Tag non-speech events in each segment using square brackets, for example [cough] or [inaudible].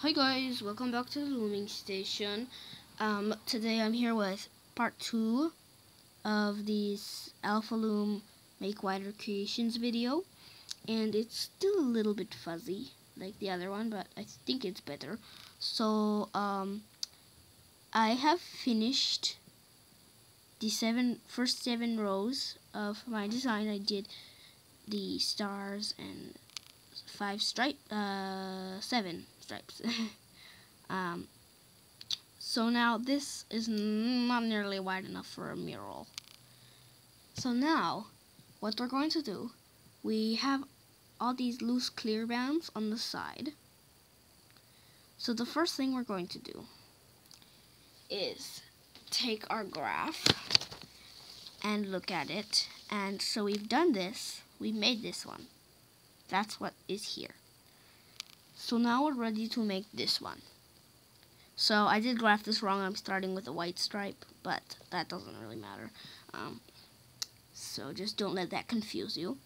Hi guys, welcome back to the Looming Station. Um, today I'm here with part 2 of this Alpha Loom Make Wider Creations video. And it's still a little bit fuzzy, like the other one, but I think it's better. So, um, I have finished the seven first seven rows of my design. I did the stars and five stripe, uh, seven stripes. [laughs] um, so now this is not nearly wide enough for a mural. So now, what we're going to do, we have all these loose clear bands on the side. So the first thing we're going to do is take our graph and look at it. And so we've done this, we made this one. That's what is here. So now we're ready to make this one. So I did graph this wrong. I'm starting with a white stripe, but that doesn't really matter. Um, so just don't let that confuse you.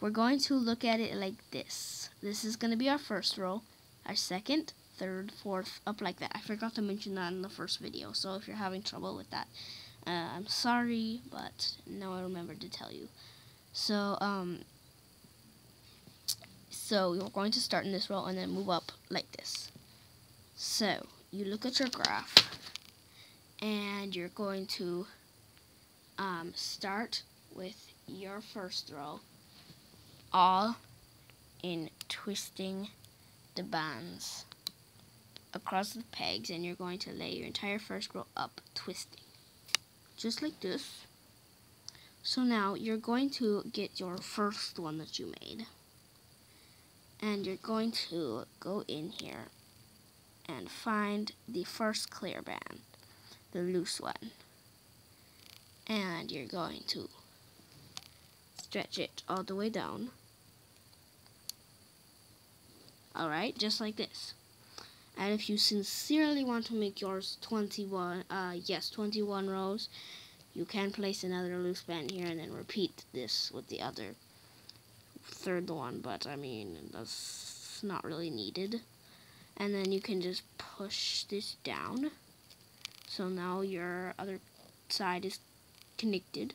We're going to look at it like this. This is going to be our first row, our second, third, fourth, up like that. I forgot to mention that in the first video, so if you're having trouble with that, uh, I'm sorry, but now I remember to tell you. So, um, so you're going to start in this row and then move up like this. So you look at your graph and you're going to um, start with your first row all in twisting the bands across the pegs and you're going to lay your entire first row up twisting just like this so now you're going to get your first one that you made and you're going to go in here and find the first clear band, the loose one. And you're going to stretch it all the way down. Alright, just like this. And if you sincerely want to make yours 21, uh, yes, 21 rows, you can place another loose band here and then repeat this with the other third one, but I mean, that's not really needed. And then you can just push this down. So now your other side is connected.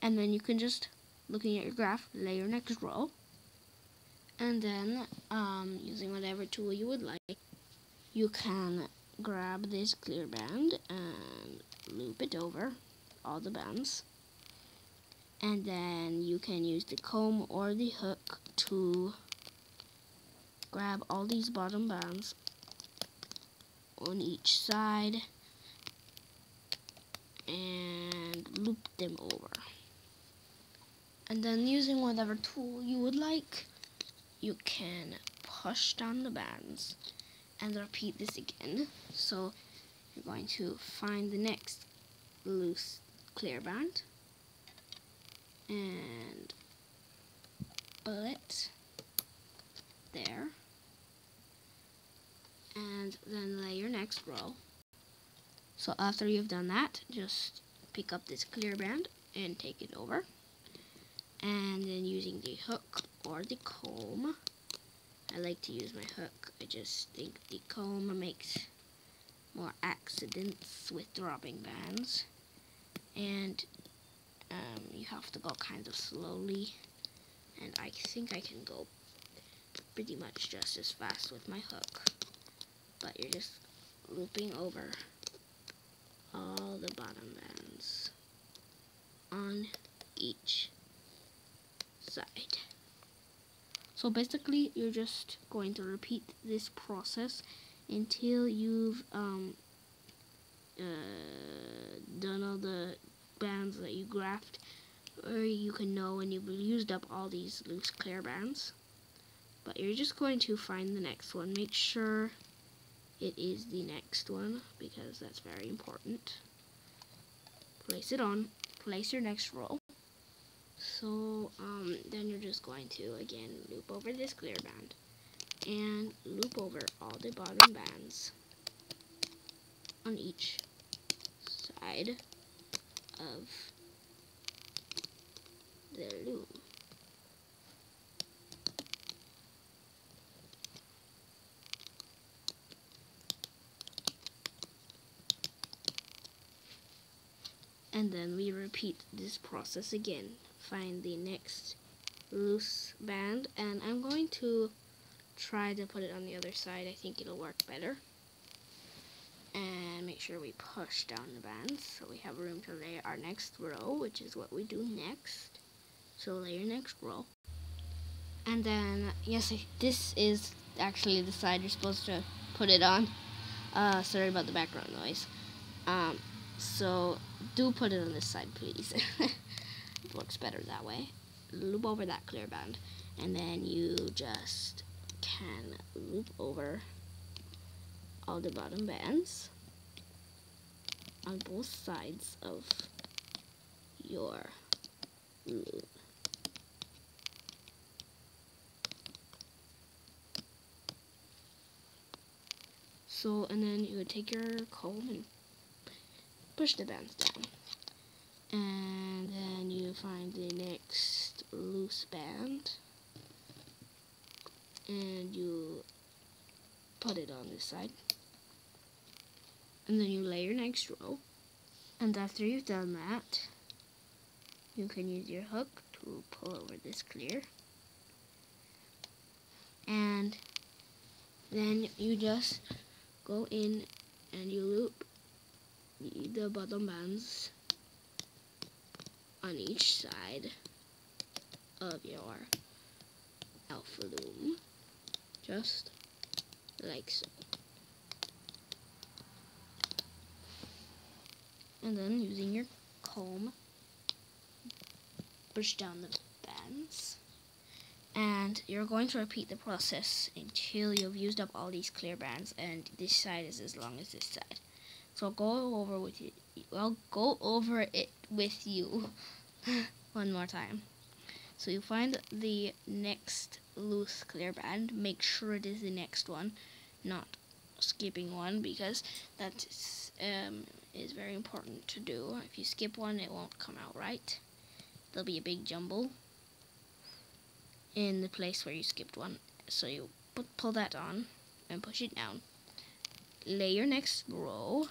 And then you can just, looking at your graph, lay your next row. And then, um, using whatever tool you would like, you can grab this clear band and loop it over all the bands and then you can use the comb or the hook to grab all these bottom bands on each side and loop them over. And then using whatever tool you would like you can push down the bands and repeat this again. So you're going to find the next loose clear band and bullet there. And then lay your next row. So after you've done that just pick up this clear band and take it over. And then using the hook or the comb. I like to use my hook. I just think the comb makes more accidents with dropping bands. And um, you have to go kind of slowly. And I think I can go pretty much just as fast with my hook. But you're just looping over all the bottom bands on each side. So basically you're just going to repeat this process until you've um, uh, done all the bands that you graphed or you can know when you've used up all these loose clear bands. But you're just going to find the next one. Make sure it is the next one because that's very important. Place it on. Place your next row so um, then you're just going to again loop over this clear band and loop over all the bottom bands on each side of the loom. And then we repeat this process again. Find the next loose band and I'm going to try to put it on the other side. I think it'll work better and make sure we push down the bands so we have room to lay our next row which is what we do next. So lay your next row. And then yes this is actually the side you're supposed to put it on. Uh, sorry about the background noise. Um, so do put it on this side, please. it [laughs] looks better that way. Loop over that clear band, and then you just can loop over all the bottom bands on both sides of your loop. So, and then you would take your comb and push the bands down. And then you find the next loose band. And you put it on this side. And then you lay your next row. And after you've done that, you can use your hook to pull over this clear. And then you just go in and you loop the bottom bands on each side of your alpha loom just like so and then using your comb push down the bands and you're going to repeat the process until you've used up all these clear bands and this side is as long as this side so I'll go over with you. I'll go over it with you [laughs] one more time. So you find the next loose clear band. Make sure it is the next one, not skipping one because that is, um, is very important to do. If you skip one, it won't come out right. There'll be a big jumble in the place where you skipped one. So you put, pull that on and push it down. Lay your next row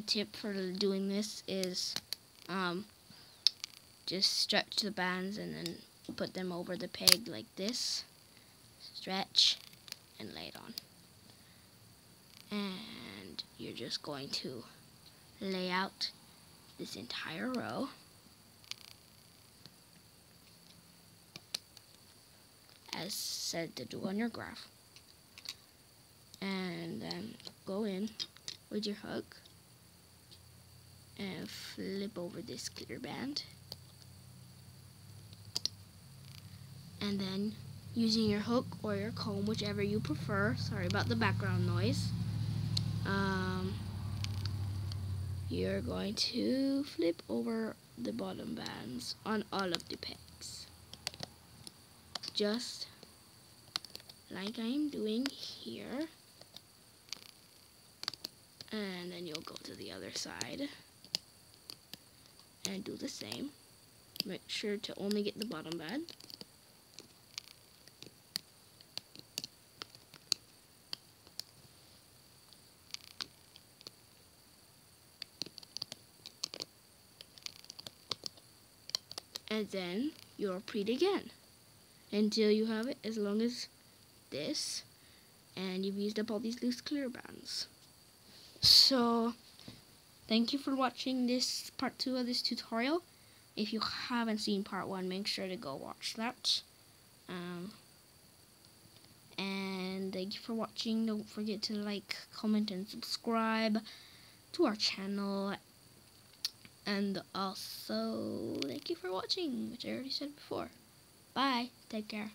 a tip for doing this is um, just stretch the bands and then put them over the peg like this. Stretch and lay it on. And you're just going to lay out this entire row. as said to do on your graph. And then go in with your hook flip over this clear band. And then using your hook or your comb whichever you prefer. Sorry about the background noise. Um, you're going to flip over the bottom bands on all of the pegs. Just like I'm doing here. And then you'll go to the other side and do the same. Make sure to only get the bottom band. And then you repeat again until you have it as long as this and you've used up all these loose clear bands. So Thank you for watching this part 2 of this tutorial. If you haven't seen part 1, make sure to go watch that. Um, and thank you for watching. Don't forget to like, comment, and subscribe to our channel. And also, thank you for watching, which I already said before. Bye. Take care.